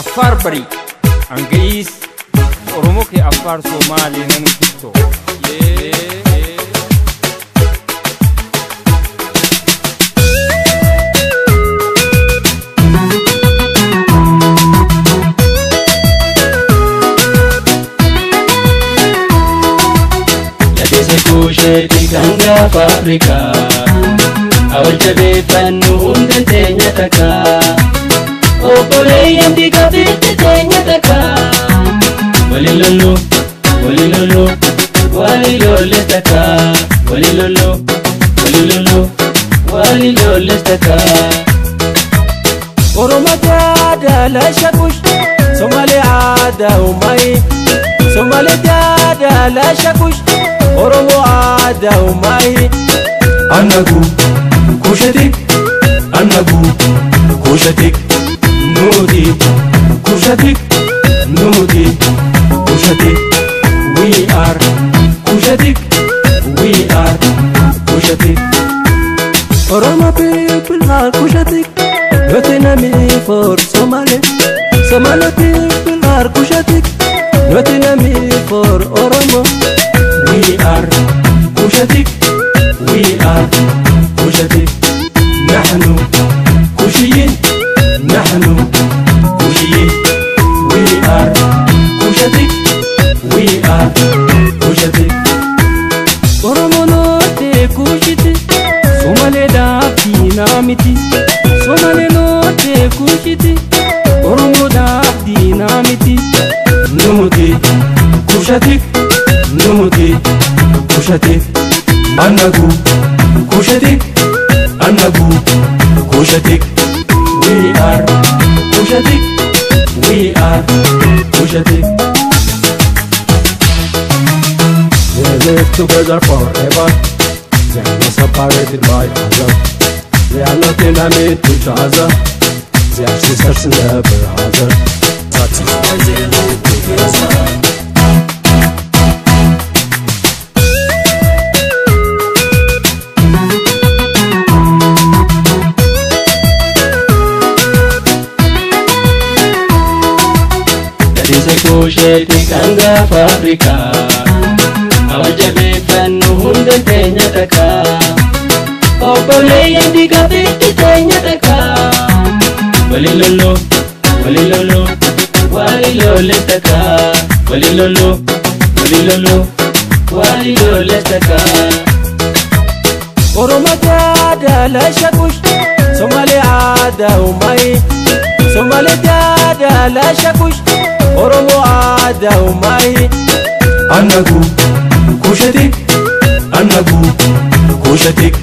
affaar bari angayis oromo kee affaar soomaalee nan guddoo kuushee dhiigaan gaafa afrikaa awwal jabee ولولو ولولو ولولو استكا ورمت عادة لا شكوش سومالي عادة وماي سومالي عادة لا شكوش ورمو عادة وماي أنقو كوشتك أنقو كوشتك نودي كوشتك نودي كوشتك we are كوشتك كوشتك نوتنامي فور سومالي سومالتي بلار كوشتك نوتنامي فور أورامو We are كوشتك We are kushiti Ormoodhaaf diinaa miti Numuti kushatiif Numuti kushatiif Annagu kushatiif Annagu kushatiif We are kushatiif We are kushatiif We live together forever They are not separated by a love They are not enemy to each other ziyaretçi sarsında bir hazır Zaten menzili bir yazar Kushe tikanga fabrika Awajabe fannu hunde tenyataka Obboleeyyan digabeetti tenyataka walilolo walilolo walilolestaka walilolo walilolo walilolestaka Oromataa dala shakush Somali ada umai Somali dala shakush Oromo ada umai Annagu kushatik Annagu kushatik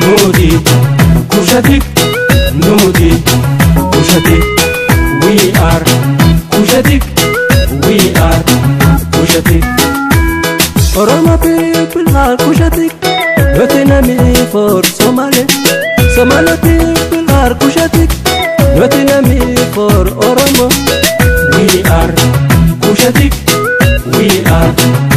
Nudi kushatik Nudi kushatik Kujadik, we are Kujadik, we are Kujadik. Oromo people are Kujadik, Vetinami for Somali. Somali people are Kujadik, Vetinami for Oromo. We are Kujadik, we are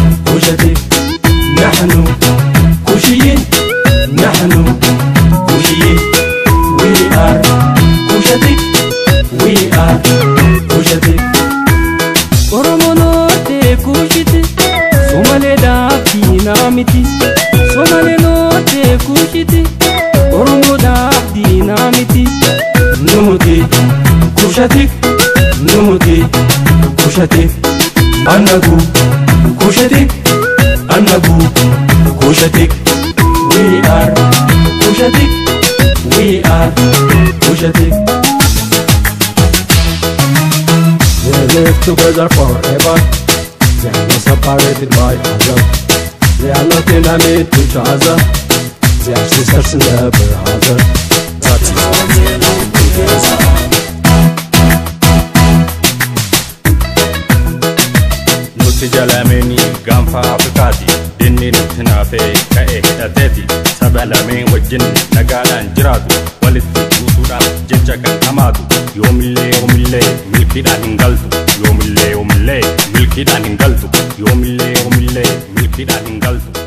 أنبو كوشتك أنبو كوشتك We are كوشتك We are كوشتك We live together forever They are not separated by other They are not in a enemy to each other They are sisters never other That's Biyyi jalaameeni gaanfa Afrikaati. dinni nutti naafee ka'e hedhateeti Saba lameen wajjin nagaadhaan jiraatu. Walitti guutuudhaan jecha kan hamaatu. Yoomillee yoomillee milkiidhaan hin galtu. Yoomillee millee milkiidhaan hin galtu. Yoomillee yoomillee milkiidhaan hin galtu.